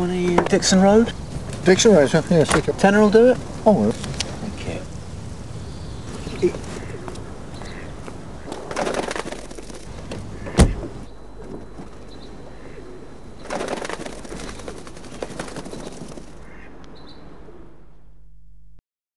20 Dixon Road? Dixon Road, yeah, yes. Tenner will do it? Oh, well. Okay.